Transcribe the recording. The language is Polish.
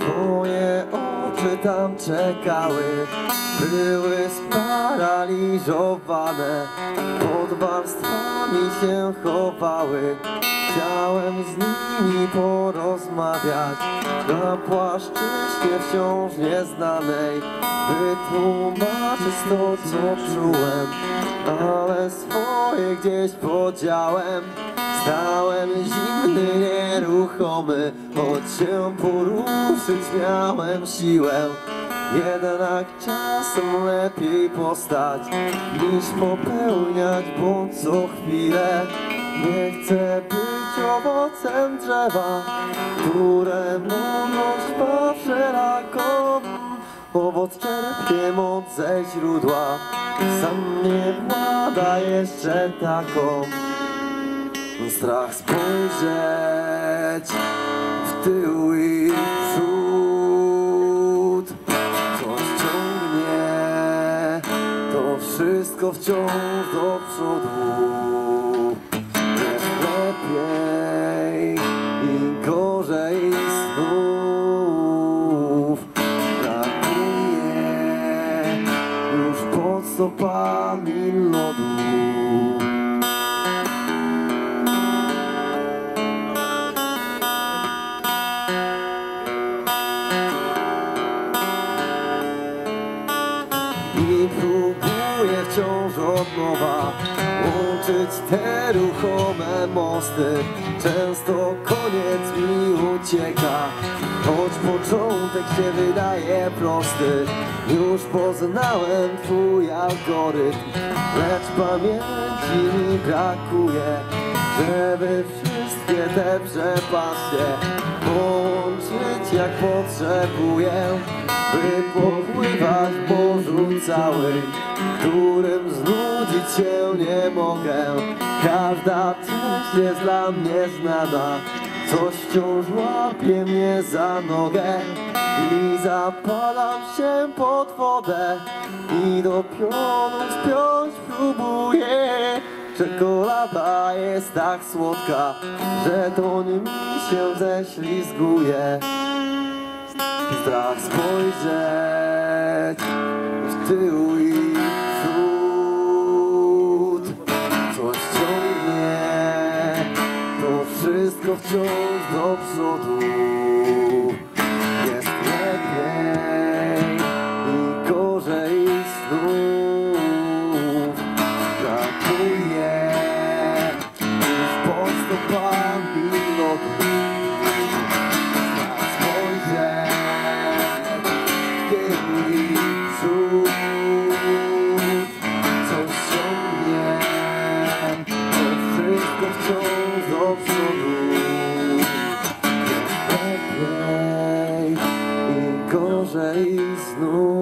Twoje oczy tam czekały Były sparaliżowane. Pod warstwami się chowały Chciałem z nimi porozmawiać. Na płaszczyźnie wciąż nieznanej Wytłumaczyć to co czułem Ale swoje gdzieś podziałem Stałem zimny, nieruchomy Choć się poruszyć miałem siłę. Jednak czasem lepiej postać Niż popełniać błąd co chwilę. Nie chcę być owocem drzewa Które mnogość ma wszelaką Owoc czerpie moc ze źródła Sam nie włada jeszcze taką Strach spojrzeć w tył i w przód. Coś ciągnie, to wszystko wciąż do przodu stopami lodu. I próbuję wciąż od nowa Te ruchome mosty. Często koniec mi ucieka. Choć początek się wydaje prosty Już poznałem twój algorytm. Lecz pamięci mi brakuje Żeby wszystkie te przepaście Połączyć jak potrzebuję by popływać w morzu całym, którym znudzić się nie mogę. Każda treść jest dla mnie znana, coś wciąż łapie mnie za nogę i zapalam się pod wodę i do pionu spiąć próbuję. Czekolada jest tak słodka, że to mi się ześlizguje. Strach spojrzeć w tył i przód Coś ciągnie, to wszystko wciąż do przodu praise, Lord.